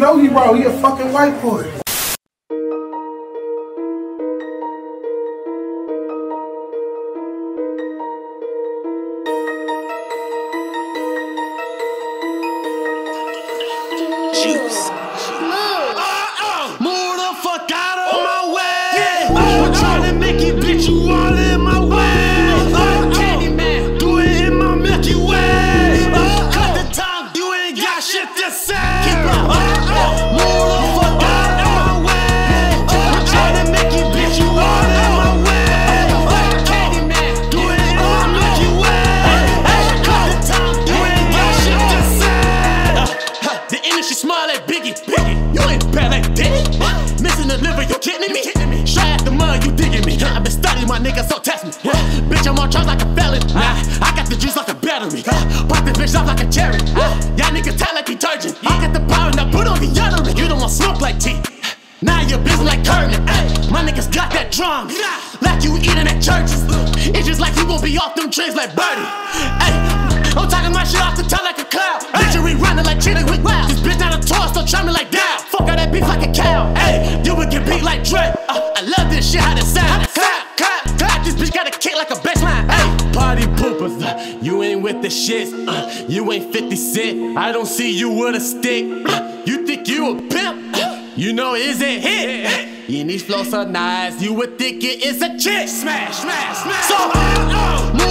know he wrong. He a fucking white boy. Juice. Move the fuck out of oh. my way. I'm trying to make it, bitch, you liver, you kidding me? Shy at the mud, you digging me? I've been studying my niggas, so test me. Bitch, I'm on charge like a felon. Nah, I got the juice like a battery. Pop the bitch off like a cherry. Y'all niggas tell like detergent. I got the power, now put on the deodorant. You don't want smoke like tea. Now you're busy like. Ay, my niggas got that drum. Like you eating at churches. It's just like you gon' be off them trains like Birdie. Ay, I'm talking my shit off the top like a cloud. Literally running like Chili with wow. This bitch not a toy, still drumming like down. Fuck all that beef like a cow. Poopers. Uh, you ain't with the shits. Uh, you ain't 50 Cent. I don't see you with a stick. Uh, you think you a pimp? Uh, you know it's a hit. In these flows so nice, you would think it is a chick. Smash, smash, smash. So, uh, move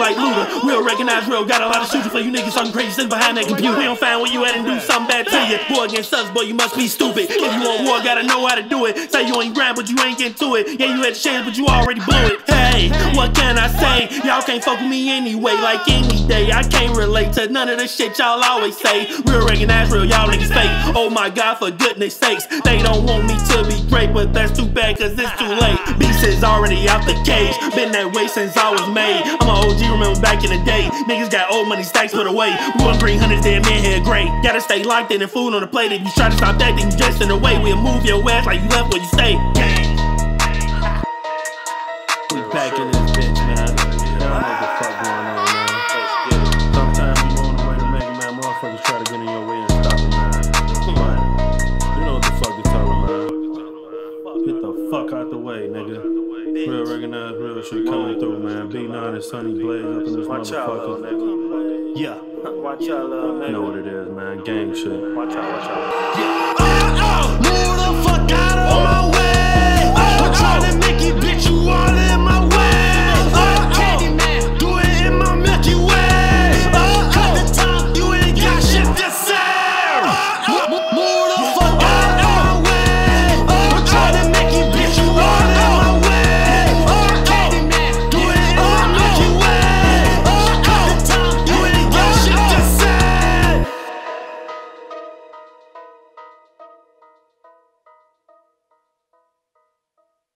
like Luda. Real recognize real, got a lot of shooting for you niggas talking crazy, sitting behind that computer. We don't find where you at and do something bad to you. War against us, boy, you must be stupid. If you want war, gotta know how to do it. Say you ain't grind, but you ain't getting to it. Yeah, you had the chance, but you already blew it. Hey, what can I say? Y'all can't fuck with me anyway, like any day. I can't relate to none of the shit y'all always say. Real recognize real, y'all niggas fake. Oh my god, for goodness sakes. They don't want me to be great, but that's too bad, cause it's too late. Beast is already out the cage. Been that way since I was made. I'm an OG, remember back in the day. Niggas got old money stacks put away. One green hundred, damn man here great. Gotta stay locked in and food on the plate. If you try to stop that, then you just in the way. We'll move your ass like you left where you stay. We back in this bitch, man. Y'all know what the fuck going on, man. Sometimes you on the way to make man. Motherfuckers try to get in your way and stop it, man. But you know what the fuck tell them, man. Get the fuck out the way, nigga. Real recognize real shit through, man. B9 and Sunny Blaze up in this Watch motherfucker. Yeah. Watch out, little nigga. know what it is, man. Gang shit. Watch out, watch out. Move the fuck out